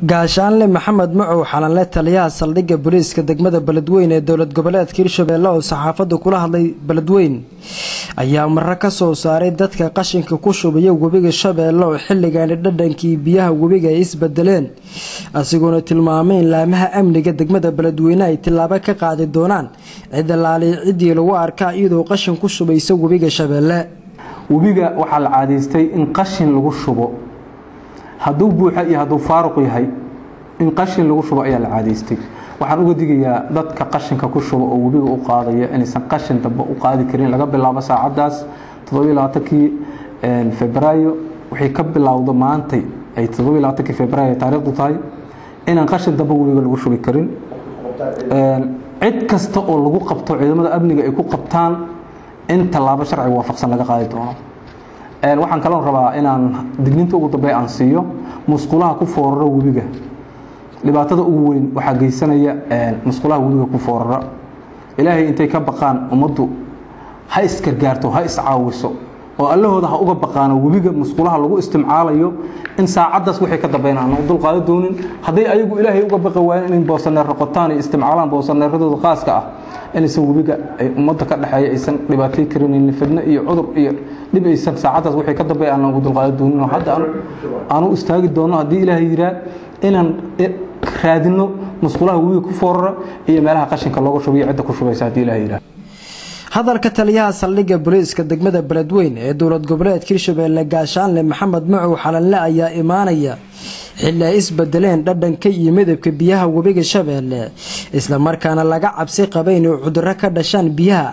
gaashaanle maxamed macow xalanle taliyaha saldhigga booliiska degmada beledweyne ee dowlad goboleedka hirshabeelle oo saxaafadda kula hadlay beledweyn ayaa maro ka soo saaray dadka qashinka ku shubaya webiga shabeelle oo xilligaani dhadhankii biyaha webiga ay isbedeleen asigoona tilmaamay in laamaha amniga degmada beledweyne ay tillaabo ka qaadi doonaan cid alaaliya ciddii lagu arkaa iyadoo qashin ku shubaysa webiga shabeelle webiga waxaa la caadaystay in qashin lagu shubo hadduu buuxa iyo hadduu faaruq yahay in qashin lagu shubo ayaa la caadaystay. Waxaan uga digayaa dadka qashinka ku shubo oo webiga u qaadaya inaysan qashin dambe u qaadi karin. Laga bilaabo saacadaas toddobailabaatankii febraayo. Waxay ka bilowda maantay ay toddobailabaatankii febraayo taariikhdu tahay inaan qashin dambe webiga lagu shubi karin. Cid kasta oo lagu qabto ciidamada amniga ay ku qabtaan in tallaabo sharciga waafaqsan laga qaadi doono waxaan kaloon rabaa inaan digninta ugu dambe aan siiyo musqulaha ku foorara webiga. Dhibaatada ugu weyn waxaa geysanaya musqulaha webiga ku foorara. Ilaahay intay ka baqaan ummaddu ha isgargaarto ha iscaawiso oo allahooda ha uga baqaano webiga musqulaha lagu istimcaalayo in saacaddaas waxay ka dambeyn aan u dulqaado doonin. Hadday ayagu ilaahay uga baqi waayeen inay boosaneer qotaan iyo istimcaalaan boosaneeradooda khaaska ah inaysan webiga ay ummadda ka dhexeeya aysan dhibaatay karinaynin fidno iyo cudur iyo dhib aysan saacaddaas waxay ka dambeey aan ugu dulqaado doonin. Hadda aanu istaagi doono haddii ilaahay yiraa inaan raadino musqulaha webiga ku foorara iyo meelaha qashinka looga shubiyo cidda ku shubaysa haddii ilaahay yiraa hadalka taliyaha saldhigga booliiska degmada beledweyn ee dowlad goboleedka hirshabeelle gaashaanle maxamed macow xalanle ayaa imaanaya xilli ay isbedeleen dhadhanka iyo midabka biyaha webiga shabeelle islamarkaana laga cabsi qaba inay cudurro ka dhashaan biyaha.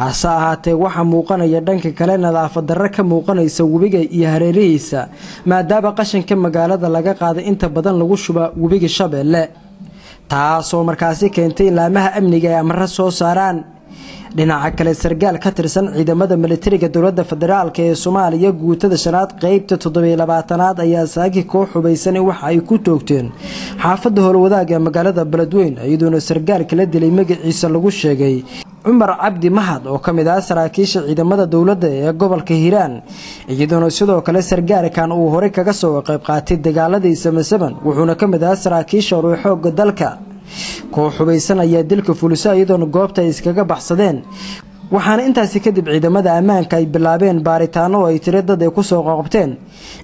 Hase ahaatee waxaa muuqanaya dhanka kale nadaafad darro ka muuqanaysa webiga iyo hareerihiisa maadaama qashinka magaalada laga qaaday inta badan lagu shuba webiga shabeelle taasoo markaasi keentay in laamaha amniga ay amaro soo saaraan dhinaca kale sargaal ka tirsan ciidamada militariga dowladda federaalk ee soomaaliya guutada shanaad qeybta toddobiyo labaatanaad ayaa saaki koo xubaysan waxa ay ku toogteen. Xaafadda howlwadaag ee magaalada beledweyn iyadoona sargaalka la dilay magaciisa lagu sheegay. Cumar cabdi mahad oo ka mid ah saraakiisha ciidamada dowladda ee gobolka hiiraan iyadoona sidoo kale sargaalkan uu horey kaga soo qayb qaatay dagaaladii samasaban wuxuuna ka mid ah saraakiisha hore xooga dalka koo xubaysan ayaa dilka fulisa iyadoona goobta iskaga baxsadeen. Waxaana intaasi kadib ciidamada ammaanka ay bilaabeen baaritaano oo ay tiro dad ay ku soo qoqobteen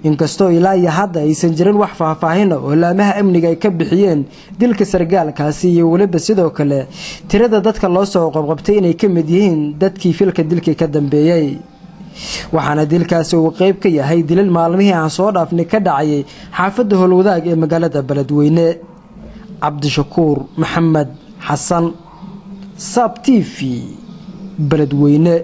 inkastoo ilaa iyo hadda aysan jirin wax faahfaahina oo laamaha amniga ay ka bixiyeen dilka sargaalkaasi iyo weliba sidoo kale tirada dadka loo soo qoqobtay inay ka mid yihiin dadkii filka dilkii ka dambeeyey waxaana dilkaasi uu qeyb ka yahay dilil maalmihii aan soo dhaafnay ka dhacayay xaafadda howlwadaag ee magaalada beledweyne cabdishakuur maxamed xasan saab t v beledweyne